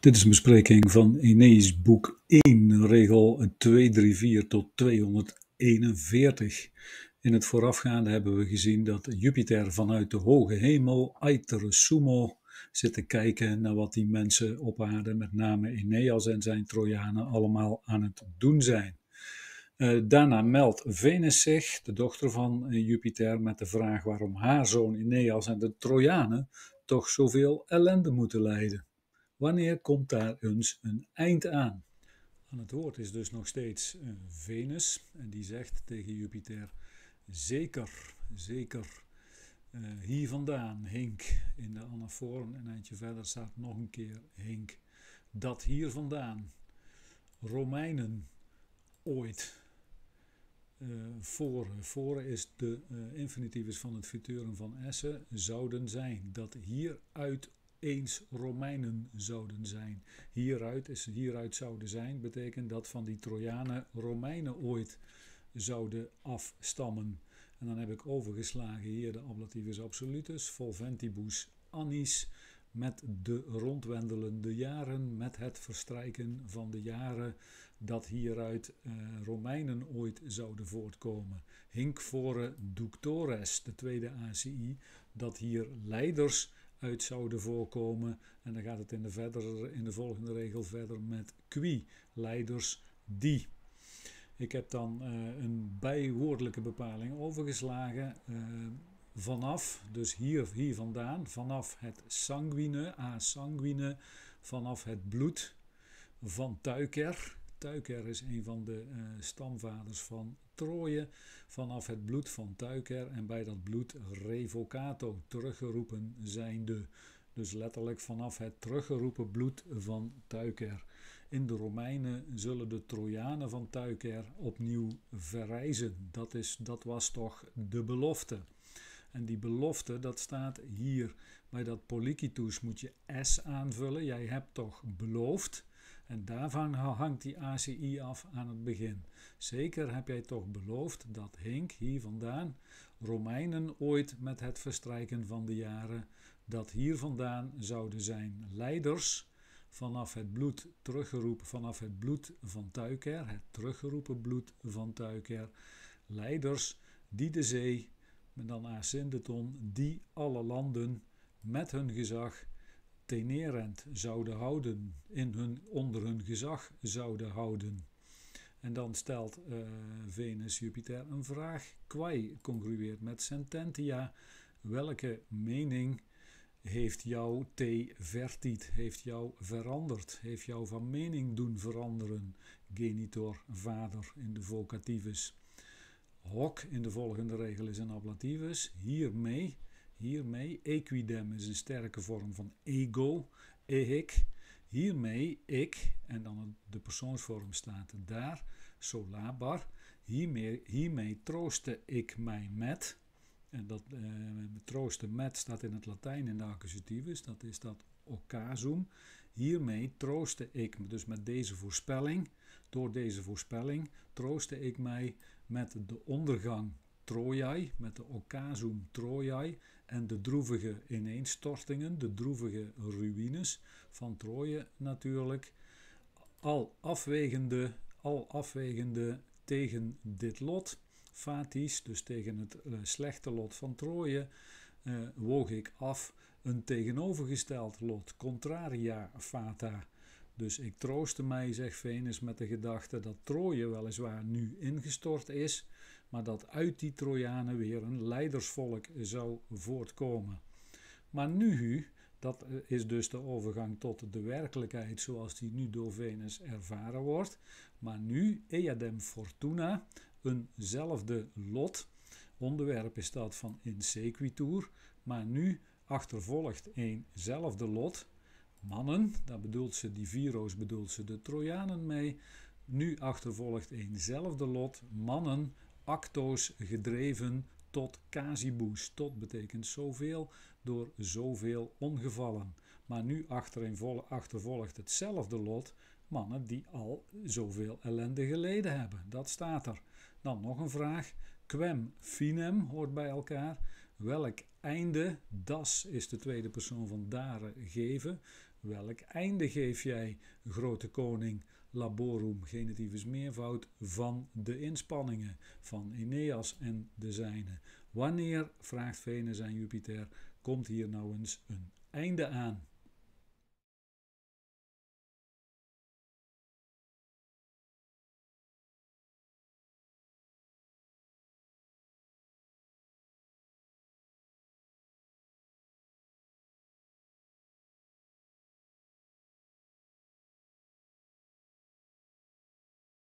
Dit is een bespreking van Eneas boek 1, regel 234 tot 241. In het voorafgaande hebben we gezien dat Jupiter vanuit de hoge hemel, Aitere Sumo, zit te kijken naar wat die mensen op aarde, met name Eneas en zijn Trojanen, allemaal aan het doen zijn. Uh, daarna meldt Venus zich, de dochter van Jupiter, met de vraag waarom haar zoon Eneas en de Trojanen toch zoveel ellende moeten lijden. Wanneer komt daar eens een eind aan? Aan het woord is dus nog steeds uh, Venus en die zegt tegen Jupiter: Zeker, zeker. Uh, hier vandaan, Hink, in de anaforen en eindje verder staat nog een keer Hink. Dat hier vandaan Romeinen ooit uh, voren, voren is de uh, infinitivus van het futurum van Essen, zouden zijn. Dat hieruit eens Romeinen zouden zijn. Hieruit, is, hieruit zouden zijn, betekent dat van die Trojanen Romeinen ooit zouden afstammen. En dan heb ik overgeslagen hier de ablativus absolutus, volventibus annis, met de rondwendelende jaren, met het verstrijken van de jaren, dat hieruit uh, Romeinen ooit zouden voortkomen. Hinc fore ductores, de tweede ACI, dat hier leiders uit zouden voorkomen. En dan gaat het in de, in de volgende regel verder met qui, leiders die. Ik heb dan uh, een bijwoordelijke bepaling overgeslagen. Uh, vanaf, dus hier, hier vandaan, vanaf het sanguine, a sanguine, vanaf het bloed van Tuiker. Tuiker is een van de uh, stamvaders van Troje vanaf het bloed van Tuiker en bij dat bloed revocato, teruggeroepen zijnde. Dus letterlijk vanaf het teruggeroepen bloed van Tuiker. In de Romeinen zullen de Trojanen van Tuiker opnieuw verrijzen. Dat, is, dat was toch de belofte. En die belofte, dat staat hier bij dat Polykitus moet je S aanvullen. Jij hebt toch beloofd. En daarvan hangt die ACI af aan het begin. Zeker heb jij toch beloofd dat Hink hier vandaan, Romeinen ooit met het verstrijken van de jaren, dat hier vandaan zouden zijn leiders vanaf het bloed teruggeroepen, vanaf het bloed van Tuiker, het teruggeroepen bloed van Tuiker, leiders die de zee, met dan asyndeton, die alle landen met hun gezag tenerend zouden houden, in hun, onder hun gezag zouden houden. En dan stelt uh, Venus Jupiter een vraag. Quai congrueert met sententia. Welke mening heeft jou te vertit, heeft jou veranderd, heeft jou van mening doen veranderen? Genitor, vader in de vocativus. Hoc in de volgende regel is een ablativus. Hiermee Hiermee, equidem is een sterke vorm van ego, ik. Hiermee, ik, en dan de persoonsvorm staat daar, solabar. Hiermee, hiermee trooste ik mij met. En dat uh, troosten met staat in het Latijn in de accusativus, dat is dat occasum. Hiermee trooste ik me, dus met deze voorspelling, door deze voorspelling trooste ik mij met de ondergang Trojai, met de occasum Trojai en de droevige ineenstortingen, de droevige ruïnes van Troje natuurlijk, al afwegende, al afwegende tegen dit lot, fatis, dus tegen het uh, slechte lot van Troje, uh, woog ik af. Een tegenovergesteld lot, contraria fata. Dus ik troostte mij, zegt Venus, met de gedachte dat Troje weliswaar nu ingestort is, maar dat uit die Trojanen weer een leidersvolk zou voortkomen. Maar nu, dat is dus de overgang tot de werkelijkheid zoals die nu door Venus ervaren wordt, maar nu eadem fortuna, eenzelfde lot, onderwerp is dat van in sequitur, maar nu achtervolgt eenzelfde lot, mannen, daar bedoelt ze, die viro's bedoelt ze de Trojanen mee, nu achtervolgt eenzelfde lot, mannen acto's gedreven tot casibus. Tot betekent zoveel door zoveel ongevallen. Maar nu achtervolgt hetzelfde lot mannen die al zoveel ellende geleden hebben. Dat staat er. Dan nog een vraag. Quem finem hoort bij elkaar. Welk einde, das is de tweede persoon van dare geven. welk einde geef jij, grote koning, laborum genitivus meervoud, van de inspanningen van Aeneas en de zijnen? Wanneer, vraagt Venus aan Jupiter, komt hier nou eens een einde aan?